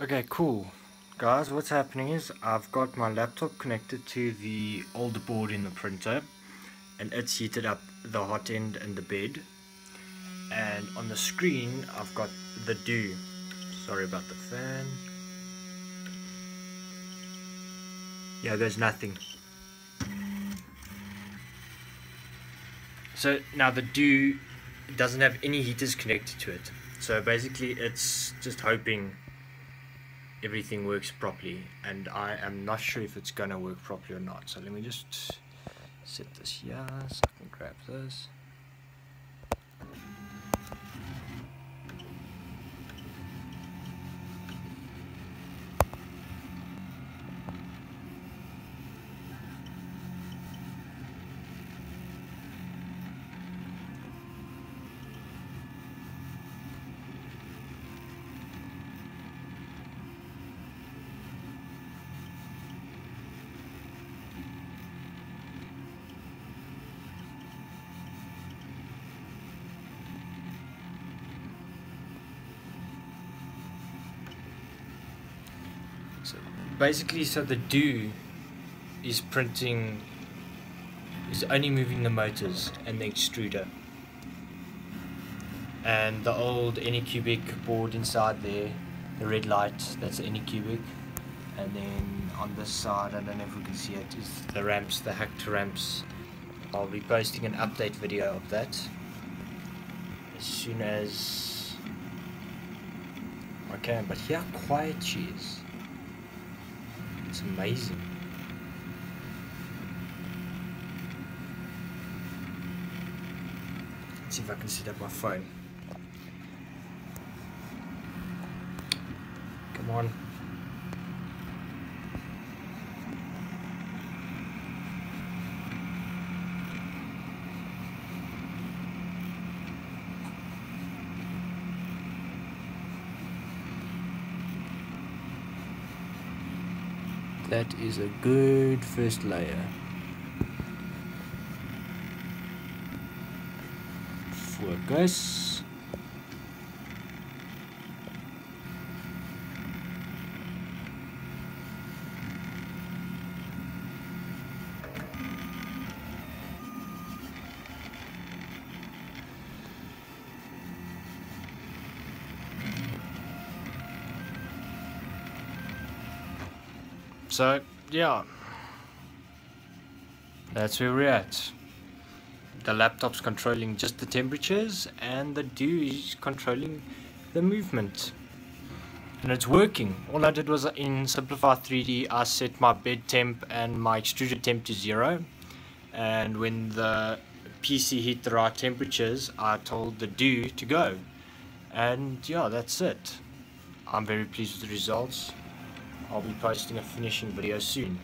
Okay, cool. Guys, what's happening is I've got my laptop connected to the older board in the printer and it's heated up the hot end and the bed and on the screen I've got the Due. Sorry about the fan. Yeah, there's nothing. So now the Due doesn't have any heaters connected to it. So basically it's just hoping everything works properly and I am not sure if it's gonna work properly or not. So let me just set this here so I can grab this So basically, so the Due is printing, is only moving the motors and the extruder. And the old Anycubic board inside there, the red light, that's Anycubic. And then on this side, I don't know if we can see it, is the ramps, the hacked ramps. I'll be posting an update video of that as soon as I can. But here, quiet she is. It's amazing. Let's see if I can set up my phone. Come on. That is a good first layer. Focus. So, yeah. That's where we're at. The laptop's controlling just the temperatures and the Due is controlling the movement. And it's working. All I did was in Simplify 3D, I set my bed temp and my extruder temp to zero. And when the PC hit the right temperatures, I told the Due to go. And yeah, that's it. I'm very pleased with the results. I'll be posting a finishing video soon.